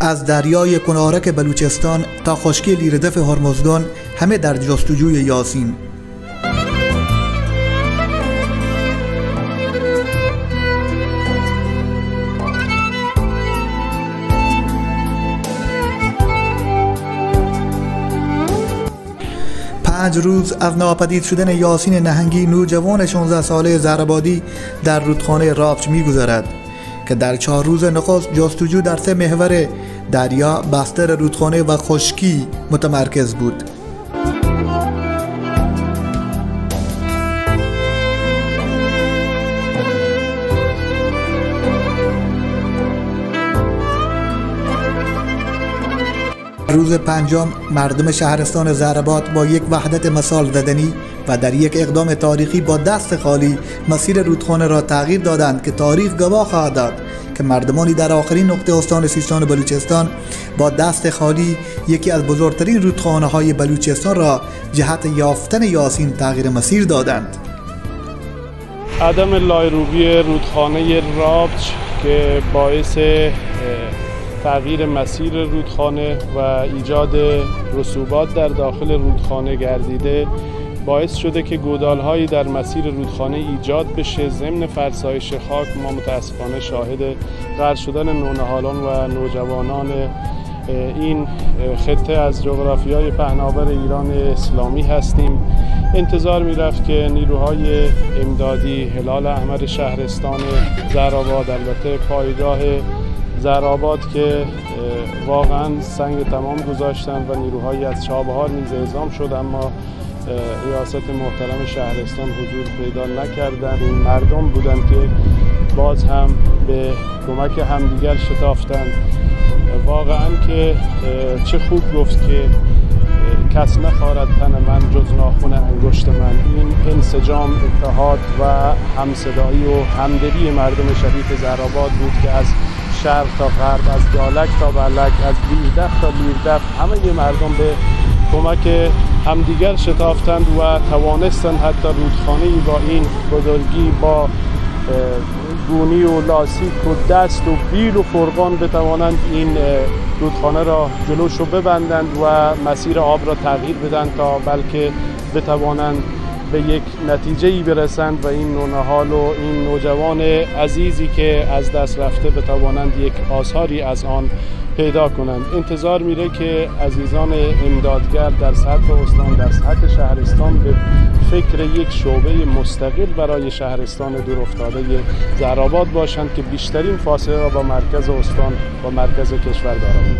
از دریای کنارک بلوچستان تا خشکی لیردف هرمزگان همه در جستجوی یاسین. پنج روز از ناپدید شدن یاسین نهنگی نوجوان 16 ساله زهرآبادی در رودخانه رافچ میگذرد. که در چهار روز نخست جستجو در سه محور دریا بستر رودخانه و خشکی متمرکز بود. روز پنجم مردم شهرستان زهرآباد با یک وحدت مثال زدنی و در یک اقدام تاریخی با دست خالی مسیر رودخانه را تغییر دادند که تاریخ گواه خواهد داد که مردمانی در آخرین نقطه استان سیستان بلوچستان با دست خالی یکی از بزرگترین رودخانه های بلوچستان را جهت یافتن یاسین تغییر مسیر دادند. عدم لایروبی رودخانه رابچ که باعث تغییر مسیر رودخانه و ایجاد رسوبات در داخل رودخانه گردیده باعث شده که گودالهایی در مسیر رودخانه ایجاد بشه. ضمن فرسایش خاک ما متاسفانه شاهد غرق شدن نونهالان و نوجوانان این خطه از جغرافی های پهناور ایران اسلامی هستیم. انتظار می رفت که نیروهای امدادی هلال احمر شهرستان زرآباد البته پایگاه زرآباد که واقعا سنگ تمام گذاشتن و نیروهایی از چابهار نیز اعزام شد اما ریاست محترم شهرستان حضور پیدا نکردن. این مردم بودن که باز هم به کمک همدیگر شتافتند. واقعا که چه خوب گفت که کس نخواهد تن من جز ناخون انگشت من. این انسجام اتحاد و همصدایی و همدلی مردم شریف زرآباد بود که از شرق تا غرب از دالک تا بلک از بیردف تا بیردف همه مردم به کمک همدیگر شتافتند و توانستند حتی رودخانه با این بزرگی با گونی و لاسیک و دست و بیل و فرقان بتوانند این رودخانه را جلوش رو ببندند و مسیر آب را تغییر بدن تا بلکه بتوانند به یک نتیجه ای برسند و این نونهال و این نوجوان عزیزی که از دست رفته بتوانند یک آثاری از آن پیدا کنند. انتظار میره که عزیزان امدادگر در سطح استان در سطح شهرستان به فکر یک شعبه مستقل برای شهرستان دور افتاده زرآباد باشند که بیشترین فاصله را با مرکز استان و مرکز کشور دارند